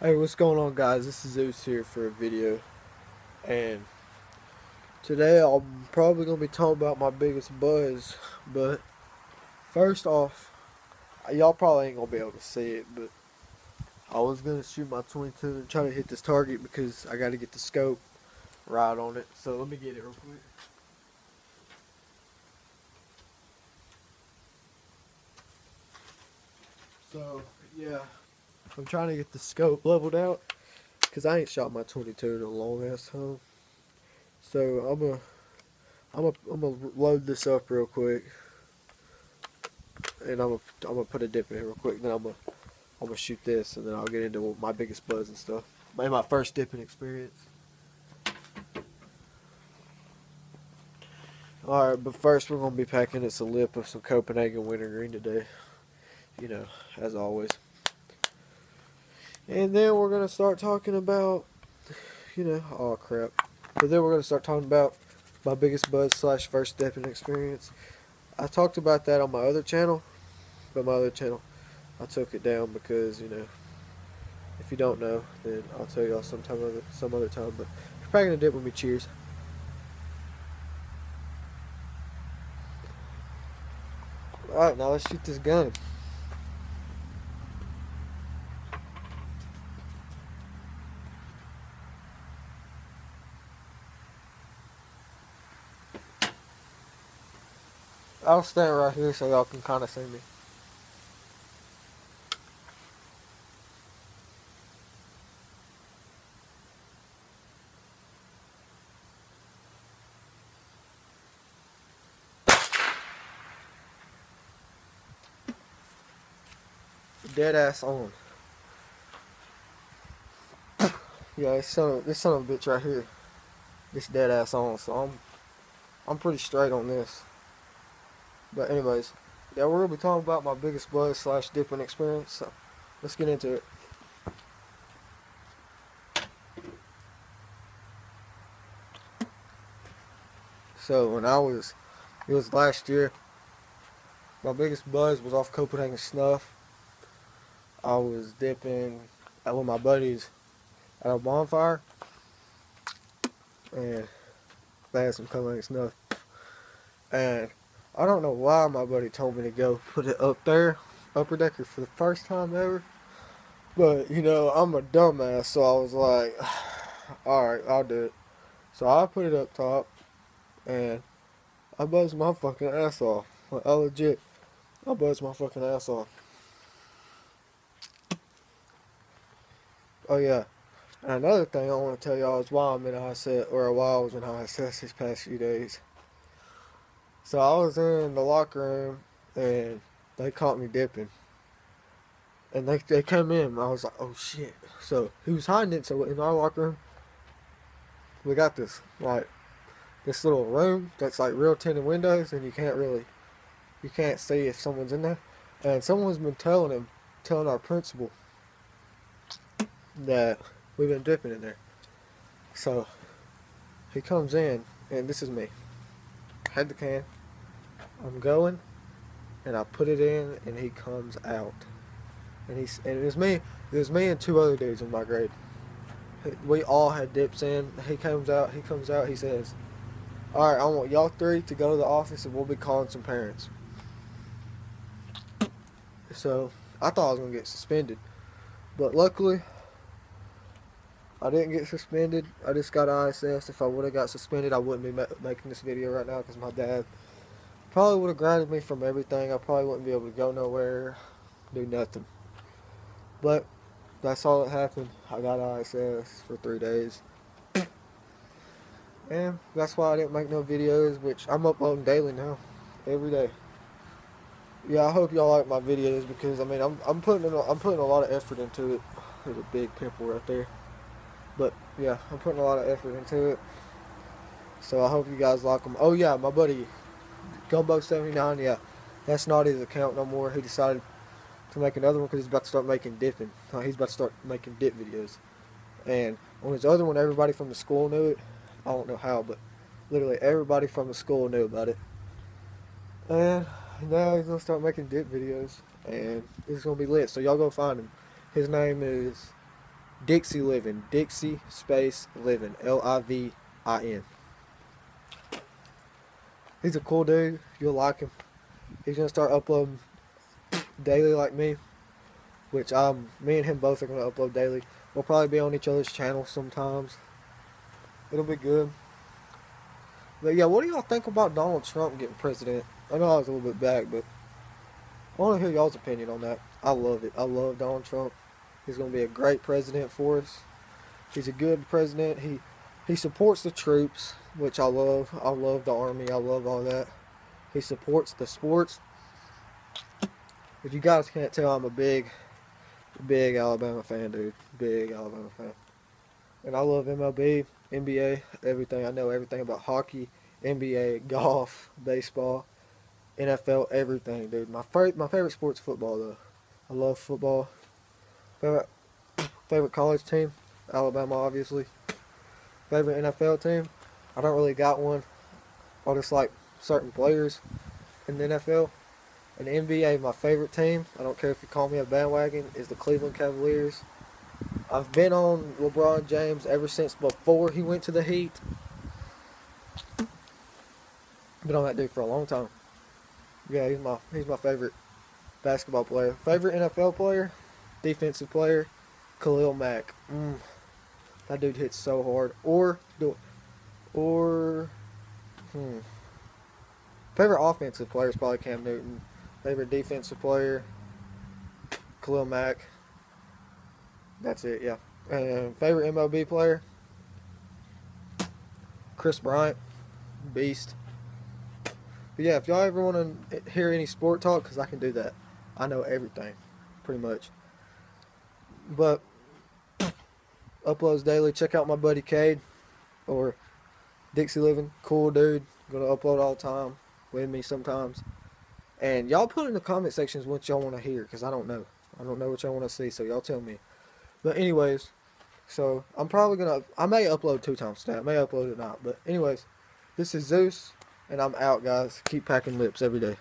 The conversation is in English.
Hey, what's going on, guys? This is Zeus here for a video, and today I'm probably gonna be talking about my biggest buzz. But first off, y'all probably ain't gonna be able to see it, but I was gonna shoot my 22 and try to hit this target because I got to get the scope right on it. So let me get it real quick. So yeah. I'm trying to get the scope leveled out because I ain't shot my 22 in a long ass time. So I'm gonna I'm gonna I'm gonna load this up real quick, and I'm gonna I'm gonna put a dip in it real quick. Then I'm gonna I'm gonna shoot this, and then I'll get into my biggest buzz and stuff. Maybe my first dipping experience. Alright, but first we're gonna be packing this a lip of some Copenhagen wintergreen today. You know, as always. And then we're going to start talking about, you know, oh crap. But then we're going to start talking about my biggest buzz slash first stepping experience. I talked about that on my other channel, but my other channel, I took it down because, you know, if you don't know, then I'll tell y'all sometime other, some other time. But you're packing a dip with me, cheers. Alright, now let's shoot this gun. I'll stand right here so y'all can kind of see me. Dead ass on. yeah, this son of this son of a bitch right here. This dead ass on, so I'm I'm pretty straight on this. But anyways, yeah, we're gonna be talking about my biggest buzz slash dipping experience. So let's get into it. So when I was, it was last year. My biggest buzz was off Copenhagen Snuff. I was dipping with my buddies at a bonfire, and they had some Copenhagen Snuff, and I don't know why my buddy told me to go put it up there, upper decker for the first time ever. But, you know, I'm a dumbass, so I was like, alright, I'll do it. So I put it up top, and I buzzed my fucking ass off. Like, I legit, I buzzed my fucking ass off. Oh, yeah. And another thing I want to tell y'all is why I'm in high set, or why I was in high set these past few days. So I was in the locker room and they caught me dipping. And they, they came in. I was like, oh shit. So he was hiding it. So in our locker room, we got this like this little room that's like real tinted windows and you can't really you can't see if someone's in there. And someone's been telling him, telling our principal that we've been dipping in there. So he comes in and this is me. Had the can, I'm going, and I put it in, and he comes out, and he's and it was me. It was me and two other dudes in my grade. We all had dips in. He comes out. He comes out. He says, "All right, I want y'all three to go to the office, and we'll be calling some parents." So I thought I was gonna get suspended, but luckily I didn't get suspended. I just got ISS. If I would have got suspended, I wouldn't be making this video right now because my dad Probably would have grounded me from everything. I probably wouldn't be able to go nowhere, do nothing. But that's all that happened. I got ISS for three days. and that's why I didn't make no videos, which I'm uploading daily now, every day. Yeah, I hope y'all like my videos because I mean I'm I'm putting a, I'm putting a lot of effort into it. There's a big pimple right there. But yeah, I'm putting a lot of effort into it. So I hope you guys like them. Oh yeah, my buddy Gumbo 79, yeah, that's not his account no more. He decided to make another one because he's about to start making dipping. Uh, he's about to start making dip videos. And on his other one, everybody from the school knew it. I don't know how, but literally everybody from the school knew about it. And now he's gonna start making dip videos, and it's gonna be lit. So y'all go find him. His name is Dixie Living. Dixie space Living. L I V I N. He's a cool dude. You'll like him. He's gonna start uploading daily like me, which um me and him both are gonna upload daily. We'll probably be on each other's channels sometimes. It'll be good. But yeah, what do y'all think about Donald Trump getting president? I know I was a little bit back, but I want to hear y'all's opinion on that. I love it. I love Donald Trump. He's going to be a great president for us. He's a good president. He he supports the troops, which I love. I love the army. I love all that. He supports the sports. If you guys can't tell, I'm a big, big Alabama fan, dude. Big Alabama fan. And I love MLB, NBA, everything. I know everything about hockey, NBA, golf, baseball, NFL, everything, dude. My favorite, my favorite sport's football, though. I love football. Favorite, favorite college team, Alabama, obviously. Favorite NFL team, I don't really got one. I just like certain players in the NFL. And the NBA, my favorite team, I don't care if you call me a bandwagon, is the Cleveland Cavaliers. I've been on LeBron James ever since before he went to the Heat. Been on that dude for a long time. Yeah, he's my he's my favorite basketball player. Favorite NFL player, defensive player, Khalil Mack. Mm, that dude hits so hard. Or do, or hmm. Favorite offensive player is probably Cam Newton. Favorite defensive player, Khalil Mack. That's it, yeah. And favorite MLB player, Kris Bryant, beast. But yeah, if y'all ever want to hear any sport talk, because I can do that. I know everything, pretty much. But uploads daily. Check out my buddy Cade or Dixie Living. Cool dude. Gonna upload all the time with me sometimes. And y'all put in the comment sections what y'all want to hear, because I don't know. I don't know what y'all want to see, so y'all tell me. But anyways, so I'm probably gonna I may upload two times today. I may upload it not. But anyways, this is Zeus and I'm out guys. Keep packing lips every day.